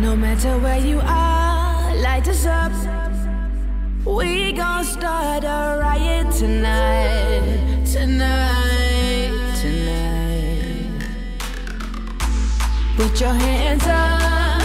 No matter where you are, light us up. We gon' start a riot tonight, tonight, tonight. Put your hands up